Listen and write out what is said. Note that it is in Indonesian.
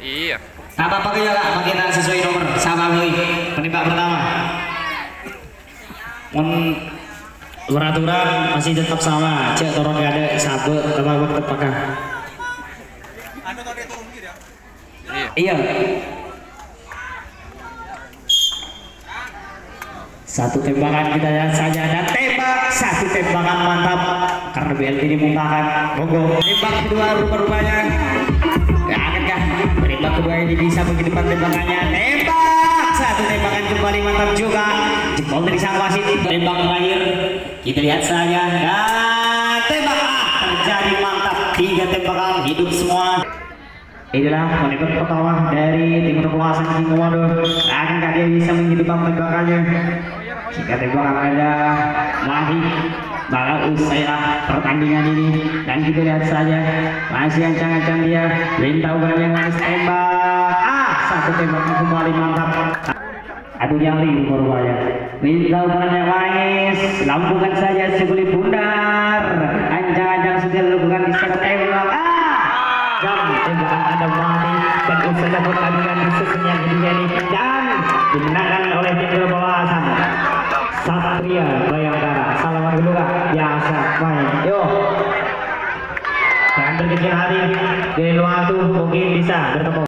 Iya. Apa pakai ya kak? Pakai nak sesuai nomor sama kali. Penembak pertama. Mon peraturan masih tetap sama. Cek turun gak ada satu tempat waktu pakai. Iya. Iya. Satu tembakan kita lihat saja dan tembak satu tembakan mantap karena BLT dimuntahkan monggo tembak kedua rupa-rupanya kedua ini bisa begitu depan tembakannya tembak satu tembakan kembali mantap juga jempol dari sang wasit tembak terakhir kita lihat saja dan tembak ah, terjadi mantap tiga tembakan hidup semua Inilah penembak pertama dari tim kekuasaan Kimodo. Akankah dia bisa menghidupkan tembakannya? Jika tembakan ada Mahi, maka usailah pertandingan ini. Dan kita lihat saja, masih ancang-ancang dia. Lintau yang harus tembak. Ah, satu tembakan kembali mantap. Aduh nyali rupanya. Lintau yang manis, lambungkan saja sekulit bundar. Ancang-ancang sudah dilakukan di sana. Tembak. Ah, dan tembakan ada mati dan usaha pertandingan khususnya ini dan dimenangkan oleh tim berbawasan Satria Bayangkara. Salaman kak. Biasa. Main yuk jangan berkecil hati. Di luar tuh mungkin bisa bertemu